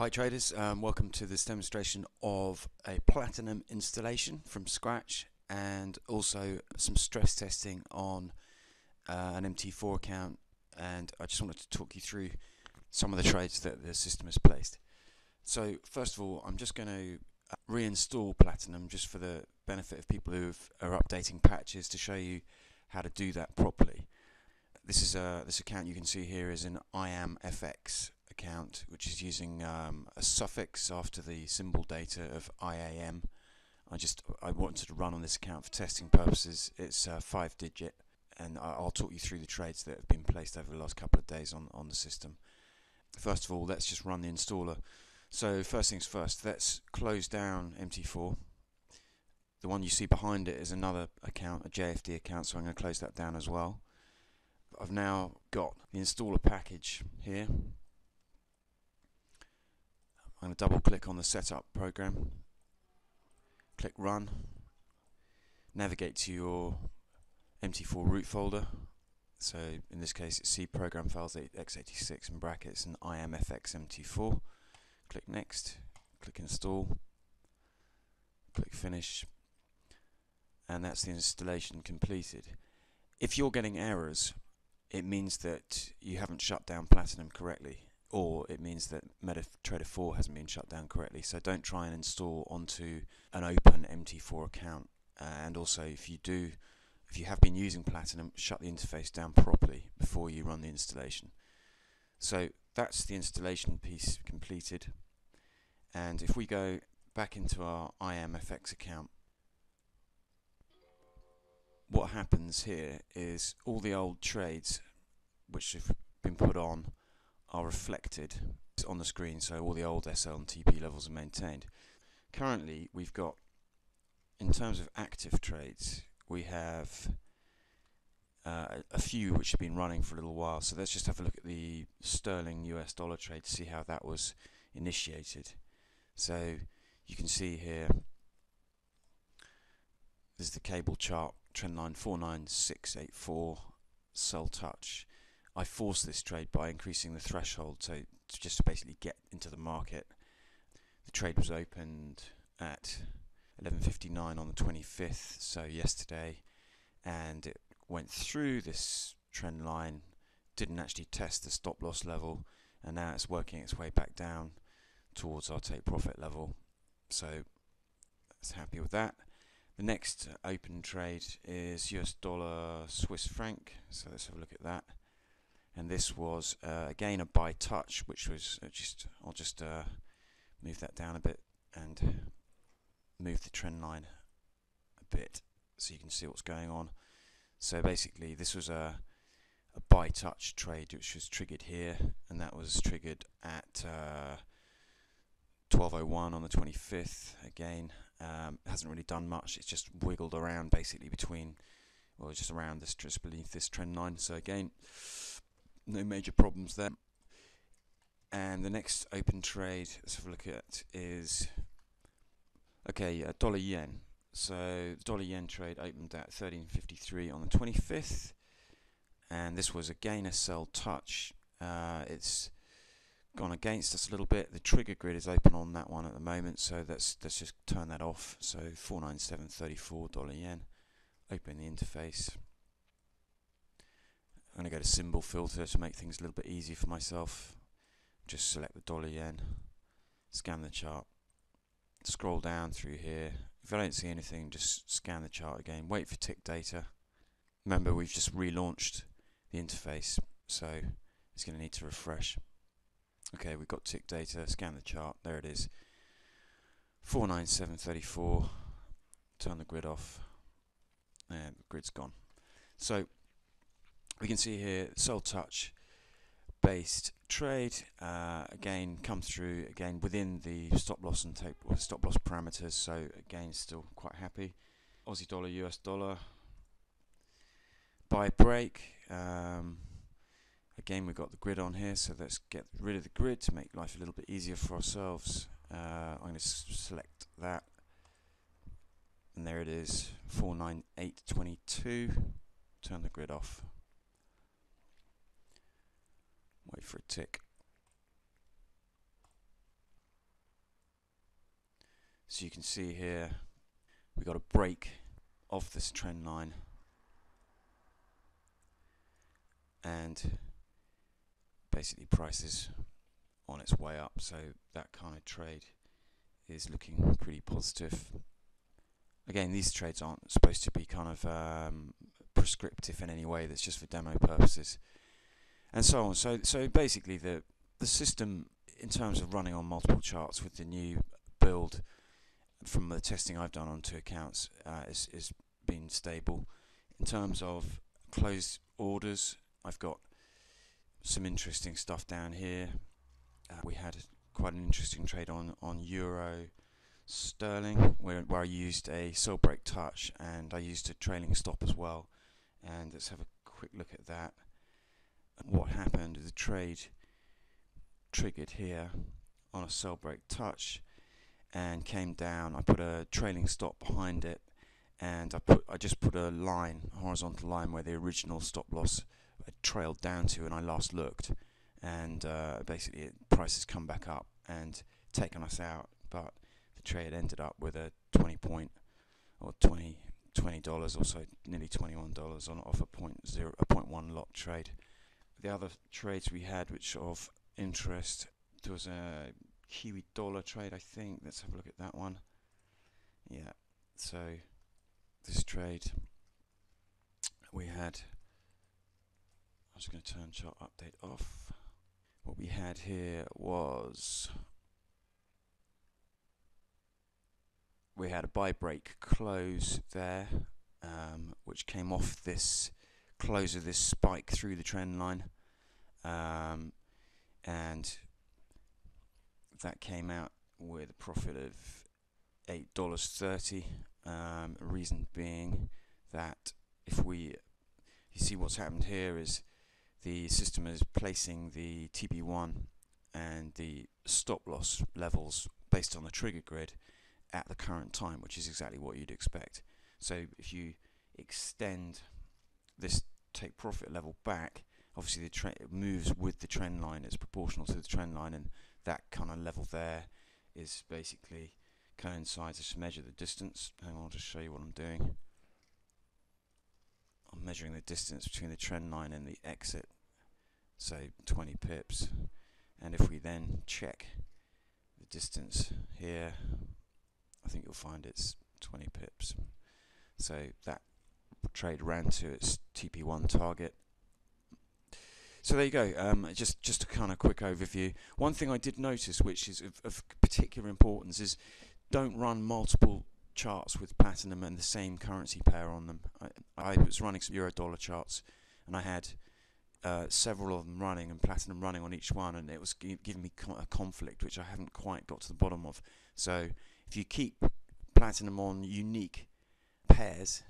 Hi traders, um, welcome to this demonstration of a Platinum installation from scratch and also some stress testing on uh, an MT4 account and I just wanted to talk you through some of the trades that the system has placed. So first of all I'm just going to uh, reinstall Platinum just for the benefit of people who are updating patches to show you how to do that properly. This is a, this account you can see here is an IAMFX account, which is using um, a suffix after the symbol data of IAM. I just I wanted to run on this account for testing purposes. It's uh, five digit, and I'll talk you through the trades that have been placed over the last couple of days on on the system. First of all, let's just run the installer. So first things first, let's close down MT4. The one you see behind it is another account, a JFD account, so I'm going to close that down as well. I've now got the installer package here I'm going to double click on the setup program, click run, navigate to your MT4 root folder. So in this case it's C program files x86 in brackets and IAMFX MT4. Click next, click install, click finish, and that's the installation completed. If you're getting errors, it means that you haven't shut down Platinum correctly or it means that MetaTrader 4 hasn't been shut down correctly. So don't try and install onto an open MT4 account. Uh, and also, if you do, if you have been using Platinum, shut the interface down properly before you run the installation. So that's the installation piece completed. And if we go back into our IMFX account, what happens here is all the old trades which have been put on are reflected on the screen so all the old SL and TP levels are maintained. Currently we've got, in terms of active trades, we have uh, a few which have been running for a little while. So let's just have a look at the sterling US dollar trade to see how that was initiated. So you can see here, this is the cable chart, trendline 49684, sell touch. I forced this trade by increasing the threshold so to just to basically get into the market. The trade was opened at 11.59 on the 25th, so yesterday, and it went through this trend line, didn't actually test the stop loss level, and now it's working its way back down towards our take profit level. So that's happy with that. The next open trade is US dollar Swiss franc, so let's have a look at that and this was uh, again a buy touch which was uh, just I'll just uh, move that down a bit and move the trend line a bit so you can see what's going on. So basically this was a a buy touch trade which was triggered here and that was triggered at 12.01 uh, on the 25th again. Um, hasn't really done much it's just wiggled around basically between well just around this just beneath this trend line. So again no major problems there. And the next open trade, let's have a look at, is okay, uh, dollar yen. So the dollar yen trade opened at 13.53 on the 25th, and this was again a sell touch. Uh, it's gone against us a little bit. The trigger grid is open on that one at the moment, so let's let's just turn that off. So 497.34 dollar yen. Open the interface. I'm going to go to symbol filter to make things a little bit easier for myself. Just select the dollar yen, scan the chart, scroll down through here. If I don't see anything, just scan the chart again. Wait for tick data. Remember, we've just relaunched the interface, so it's going to need to refresh. Okay, we've got tick data, scan the chart, there it is. 49734, turn the grid off, and the grid's gone. So we can see here sell touch based trade uh, again come through again within the stop loss and take stop loss parameters. So again still quite happy. Aussie dollar US dollar. Buy break um, again we've got the grid on here. So let's get rid of the grid to make life a little bit easier for ourselves. Uh, I'm going to select that. And there it is 49822 turn the grid off Wait for a tick. So you can see here we got a break of this trend line. And basically prices on its way up so that kind of trade is looking pretty positive. Again these trades aren't supposed to be kind of um, prescriptive in any way. That's just for demo purposes and so on so so basically the the system in terms of running on multiple charts with the new build from the testing I've done on two accounts uh, is, is been stable in terms of closed orders I've got some interesting stuff down here. Uh, we had quite an interesting trade on, on Euro Sterling where, where I used a sell break touch and I used a trailing stop as well. And let's have a quick look at that. What happened, is the trade triggered here on a sell break touch and came down. I put a trailing stop behind it and I put I just put a line, a horizontal line where the original stop loss trailed down to when I last looked, and uh, basically it, prices come back up and taken us out. But the trade ended up with a 20 point or 20 twenty dollars or so, nearly twenty one dollars on off a point zero a point one lot trade. The other trades we had, which of interest, there was a Kiwi dollar trade, I think. Let's have a look at that one. Yeah, so this trade we had I'm just going to turn chart update off. What we had here was we had a buy break close there, um, which came off this close of this spike through the trend line, um, and that came out with a profit of eight dollars thirty. Um, reason being that if we you see what's happened here is the system is placing the TP1 and the stop loss levels based on the trigger grid at the current time, which is exactly what you'd expect. So if you extend this take profit level back, obviously the trend moves with the trend line. It's proportional to the trend line, and that kind of level there is basically coincides. Just measure the distance. Hang on, I'll just show you what I'm doing. I'm measuring the distance between the trend line and the exit, say 20 pips. And if we then check the distance here, I think you'll find it's 20 pips. So that trade ran to its TP1 target. So there you go. Um, just just a kind of quick overview. One thing I did notice, which is of, of particular importance, is don't run multiple charts with platinum and the same currency pair on them. I, I was running some euro dollar charts and I had uh, several of them running and platinum running on each one, and it was gi giving me a conflict which I haven't quite got to the bottom of. So if you keep platinum on unique pairs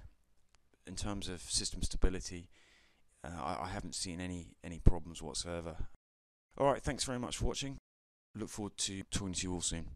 in terms of system stability, uh, I, I haven't seen any any problems whatsoever. All right, thanks very much for watching. Look forward to talking to you all soon.